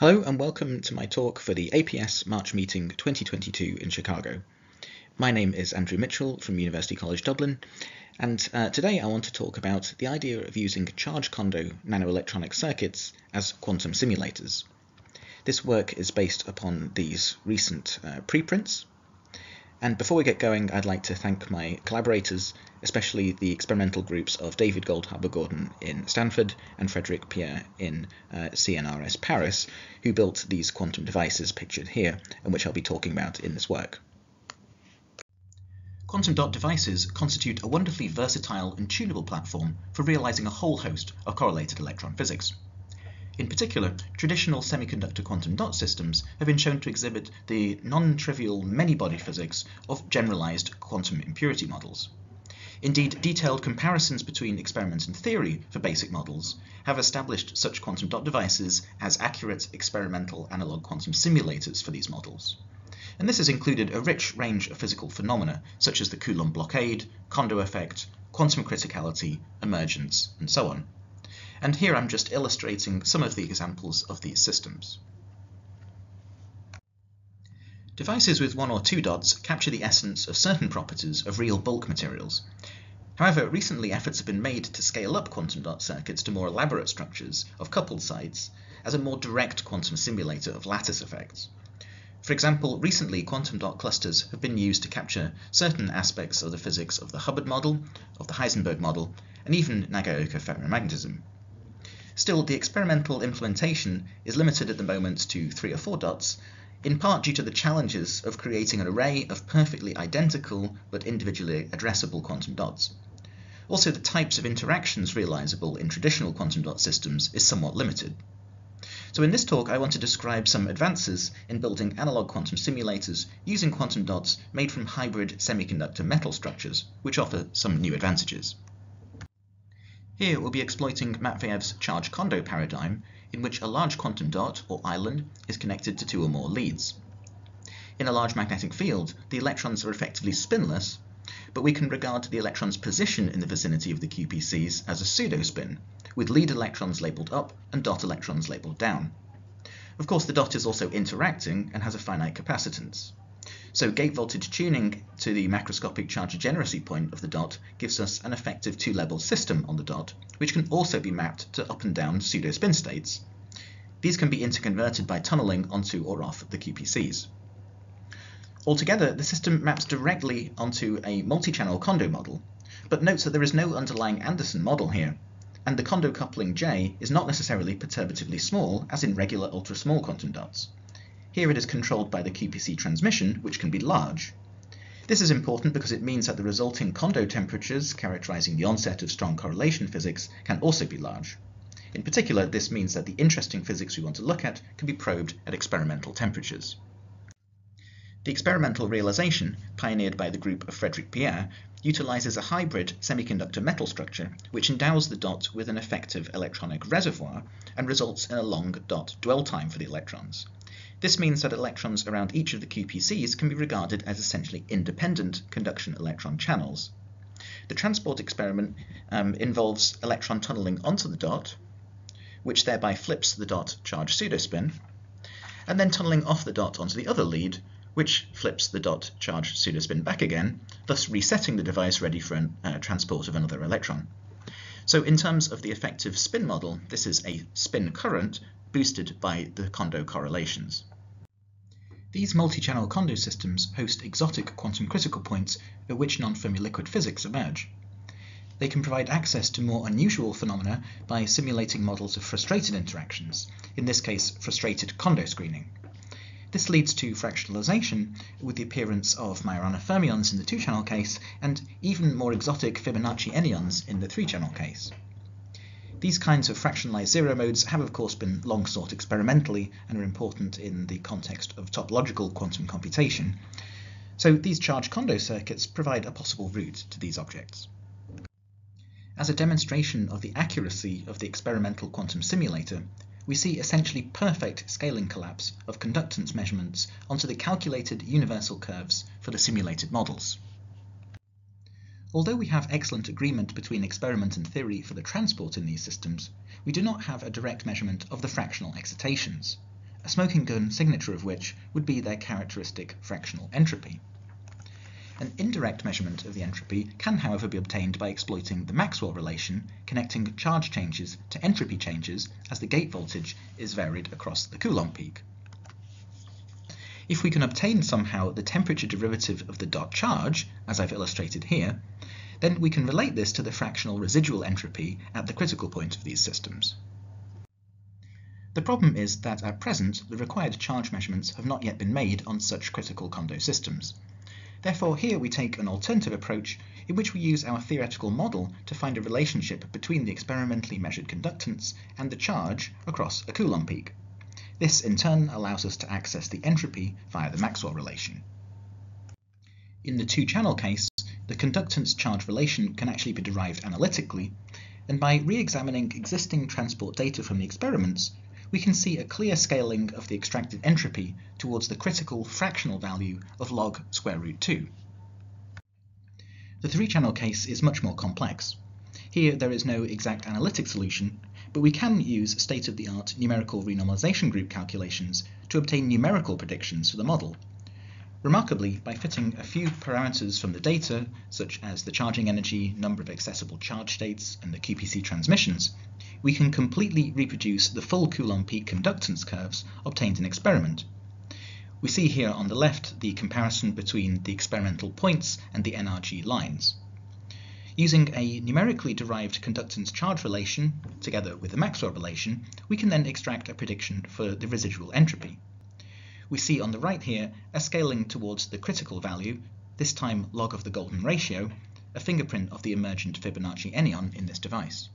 Hello and welcome to my talk for the APS March Meeting 2022 in Chicago. My name is Andrew Mitchell from University College Dublin and uh, today I want to talk about the idea of using charge Kondo nanoelectronic circuits as quantum simulators. This work is based upon these recent uh, preprints and before we get going, I'd like to thank my collaborators, especially the experimental groups of David Goldhaber Gordon in Stanford and Frederic Pierre in uh, CNRS Paris, who built these quantum devices pictured here, and which I'll be talking about in this work. Quantum dot devices constitute a wonderfully versatile and tunable platform for realizing a whole host of correlated electron physics. In particular, traditional semiconductor quantum dot systems have been shown to exhibit the non-trivial many-body physics of generalized quantum impurity models. Indeed, detailed comparisons between experiment and theory for basic models have established such quantum dot devices as accurate experimental analog quantum simulators for these models. And this has included a rich range of physical phenomena such as the Coulomb blockade, Kondo effect, quantum criticality, emergence, and so on and here I'm just illustrating some of the examples of these systems. Devices with one or two dots capture the essence of certain properties of real bulk materials. However, recently efforts have been made to scale up quantum dot circuits to more elaborate structures of coupled sites as a more direct quantum simulator of lattice effects. For example, recently quantum dot clusters have been used to capture certain aspects of the physics of the Hubbard model, of the Heisenberg model, and even Nagaoka ferromagnetism. Still, the experimental implementation is limited at the moment to three or four dots, in part due to the challenges of creating an array of perfectly identical but individually addressable quantum dots. Also, the types of interactions realizable in traditional quantum dot systems is somewhat limited. So in this talk, I want to describe some advances in building analog quantum simulators using quantum dots made from hybrid semiconductor metal structures, which offer some new advantages. Here we'll be exploiting Matveev's charge Kondo paradigm, in which a large quantum dot, or island, is connected to two or more leads. In a large magnetic field, the electrons are effectively spinless, but we can regard the electron's position in the vicinity of the QPCs as a pseudospin, with lead electrons labeled up and dot electrons labeled down. Of course, the dot is also interacting and has a finite capacitance. So gate voltage tuning to the macroscopic charge degeneracy point of the dot gives us an effective two-level system on the dot, which can also be mapped to up and down pseudo-spin states. These can be interconverted by tunneling onto or off the QPCs. Altogether, the system maps directly onto a multi-channel Kondo model, but notes that there is no underlying Anderson model here, and the Kondo coupling J is not necessarily perturbatively small as in regular ultra-small quantum dots. Here it is controlled by the QPC transmission, which can be large. This is important because it means that the resulting Kondo temperatures characterizing the onset of strong correlation physics can also be large. In particular, this means that the interesting physics we want to look at can be probed at experimental temperatures. The experimental realization, pioneered by the group of Frederic Pierre, utilizes a hybrid semiconductor metal structure which endows the dot with an effective electronic reservoir and results in a long dot dwell time for the electrons. This means that electrons around each of the QPCs can be regarded as essentially independent conduction electron channels. The transport experiment um, involves electron tunneling onto the dot, which thereby flips the dot charge pseudospin, and then tunneling off the dot onto the other lead, which flips the dot charge pseudospin back again, thus resetting the device ready for a uh, transport of another electron. So in terms of the effective spin model, this is a spin current boosted by the Kondo correlations. These multi-channel Kondo systems host exotic quantum critical points at which non-Fermi liquid physics emerge. They can provide access to more unusual phenomena by simulating models of frustrated interactions, in this case frustrated Kondo screening. This leads to fractionalization with the appearance of Majorana fermions in the two-channel case and even more exotic Fibonacci anyons in the three-channel case. These kinds of fractionalized zero modes have of course been long sought experimentally and are important in the context of topological quantum computation. So these charge Kondo circuits provide a possible route to these objects. As a demonstration of the accuracy of the experimental quantum simulator, we see essentially perfect scaling collapse of conductance measurements onto the calculated universal curves for the simulated models. Although we have excellent agreement between experiment and theory for the transport in these systems, we do not have a direct measurement of the fractional excitations. a smoking gun signature of which would be their characteristic fractional entropy. An indirect measurement of the entropy can however be obtained by exploiting the Maxwell relation connecting charge changes to entropy changes as the gate voltage is varied across the Coulomb peak. If we can obtain somehow the temperature derivative of the dot charge, as I've illustrated here, then we can relate this to the fractional residual entropy at the critical point of these systems. The problem is that at present the required charge measurements have not yet been made on such critical Kondo systems. Therefore here we take an alternative approach in which we use our theoretical model to find a relationship between the experimentally measured conductance and the charge across a Coulomb peak. This in turn allows us to access the entropy via the Maxwell relation. In the two-channel case, the conductance-charge relation can actually be derived analytically, and by re-examining existing transport data from the experiments, we can see a clear scaling of the extracted entropy towards the critical fractional value of log square root 2. The three-channel case is much more complex. Here there is no exact analytic solution, but we can use state-of-the-art numerical renormalization group calculations to obtain numerical predictions for the model. Remarkably, by fitting a few parameters from the data, such as the charging energy, number of accessible charge states, and the QPC transmissions, we can completely reproduce the full Coulomb peak conductance curves obtained in experiment. We see here on the left the comparison between the experimental points and the NRG lines. Using a numerically derived conductance charge relation, together with the Maxwell relation, we can then extract a prediction for the residual entropy. We see on the right here a scaling towards the critical value, this time log of the golden ratio, a fingerprint of the emergent Fibonacci anyon in this device.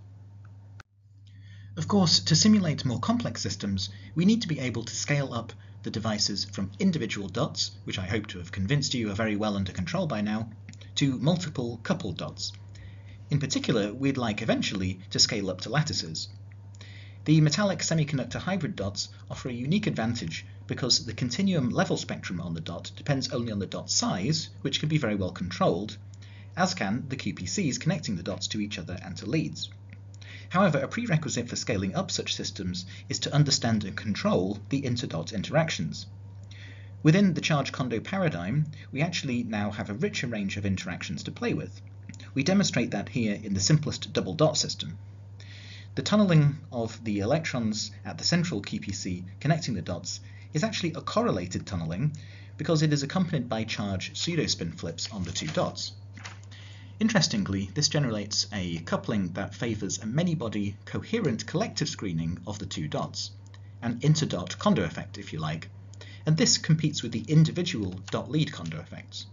Of course, to simulate more complex systems, we need to be able to scale up the devices from individual dots, which I hope to have convinced you are very well under control by now, to multiple coupled dots. In particular, we'd like eventually to scale up to lattices. The metallic semiconductor hybrid dots offer a unique advantage because the continuum level spectrum on the dot depends only on the dot size, which can be very well controlled, as can the QPCs connecting the dots to each other and to leads. However, a prerequisite for scaling up such systems is to understand and control the interdot interactions. Within the charge Kondo paradigm, we actually now have a richer range of interactions to play with. We demonstrate that here in the simplest double dot system. The tunneling of the electrons at the central QPC connecting the dots is actually a correlated tunneling because it is accompanied by charge pseudospin flips on the two dots. Interestingly, this generates a coupling that favors a many-body coherent collective screening of the two dots, an interdot Kondo effect, if you like, and this competes with the individual dot-lead Kondo effects.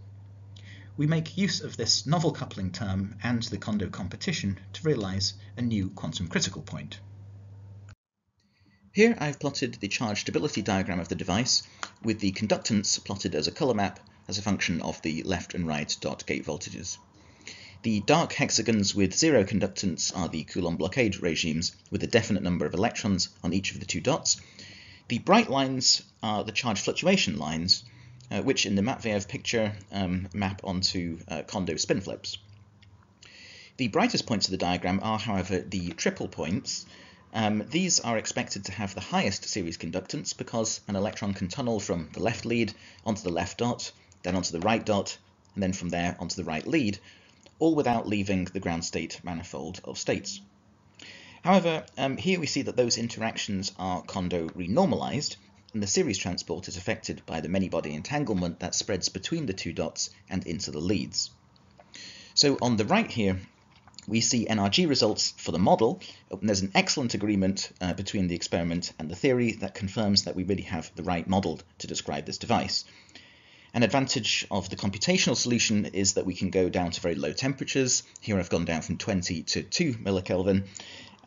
We make use of this novel coupling term and the Kondo competition to realize a new quantum critical point. Here I've plotted the charge stability diagram of the device with the conductance plotted as a color map as a function of the left and right dot gate voltages. The dark hexagons with zero conductance are the Coulomb blockade regimes with a definite number of electrons on each of the two dots. The bright lines are the charge fluctuation lines, uh, which in the Matveev picture um, map onto uh, Kondo spin flips. The brightest points of the diagram are, however, the triple points. Um, these are expected to have the highest series conductance because an electron can tunnel from the left lead onto the left dot, then onto the right dot, and then from there onto the right lead, all without leaving the ground state manifold of states. However, um, here we see that those interactions are Kondo renormalized, and the series transport is affected by the many-body entanglement that spreads between the two dots and into the leads. So on the right here, we see NRG results for the model. And there's an excellent agreement uh, between the experiment and the theory that confirms that we really have the right model to describe this device. An advantage of the computational solution is that we can go down to very low temperatures. Here I've gone down from 20 to 2 millikelvin.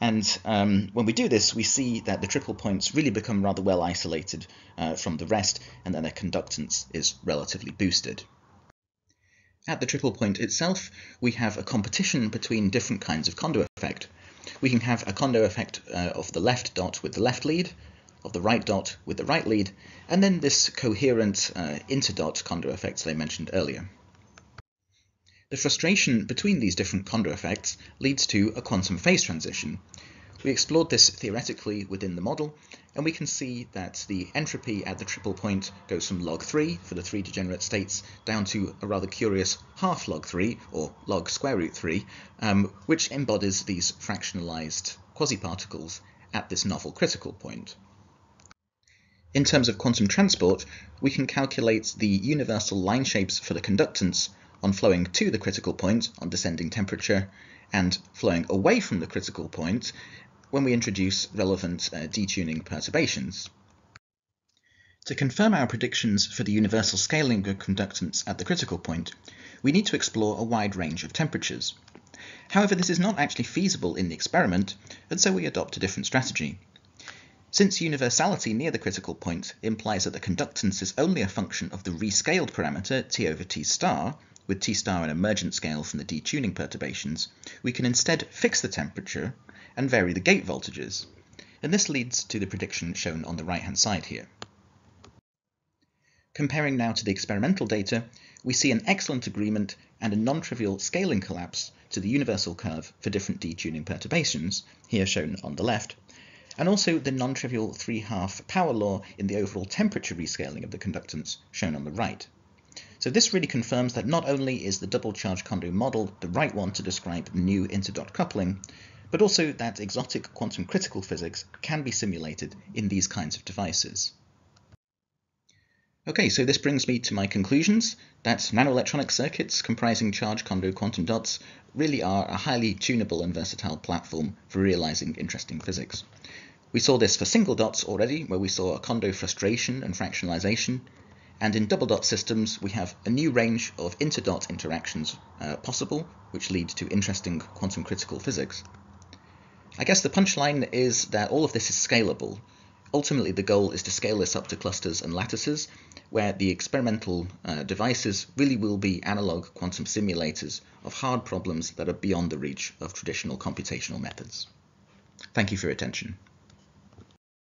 And um, when we do this, we see that the triple points really become rather well isolated uh, from the rest, and that their conductance is relatively boosted. At the triple point itself, we have a competition between different kinds of Kondo effect. We can have a Kondo effect uh, of the left dot with the left lead, of the right dot with the right lead, and then this coherent uh, interdot Kondo effect that I mentioned earlier. The frustration between these different Kondo effects leads to a quantum phase transition. We explored this theoretically within the model, and we can see that the entropy at the triple point goes from log 3 for the three degenerate states down to a rather curious half log 3, or log square root 3, um, which embodies these fractionalized quasiparticles at this novel critical point. In terms of quantum transport, we can calculate the universal line shapes for the conductance on flowing to the critical point on descending temperature and flowing away from the critical point when we introduce relevant uh, detuning perturbations. To confirm our predictions for the universal scaling of conductance at the critical point, we need to explore a wide range of temperatures. However, this is not actually feasible in the experiment, and so we adopt a different strategy. Since universality near the critical point implies that the conductance is only a function of the rescaled parameter T over T star, with T star an emergent scale from the detuning perturbations, we can instead fix the temperature and vary the gate voltages. And this leads to the prediction shown on the right hand side here. Comparing now to the experimental data, we see an excellent agreement and a non-trivial scaling collapse to the universal curve for different detuning perturbations, here shown on the left, and also the non-trivial 3 half power law in the overall temperature rescaling of the conductance shown on the right. So this really confirms that not only is the double charge Kondo model the right one to describe new interdot coupling, but also that exotic quantum critical physics can be simulated in these kinds of devices. Okay, so this brings me to my conclusions that nanoelectronic circuits comprising charge Kondo quantum dots really are a highly tunable and versatile platform for realizing interesting physics. We saw this for single dots already, where we saw a Kondo frustration and fractionalization, and in double dot systems we have a new range of interdot interactions uh, possible, which lead to interesting quantum critical physics. I guess the punchline is that all of this is scalable. Ultimately, the goal is to scale this up to clusters and lattices, where the experimental uh, devices really will be analog quantum simulators of hard problems that are beyond the reach of traditional computational methods. Thank you for your attention.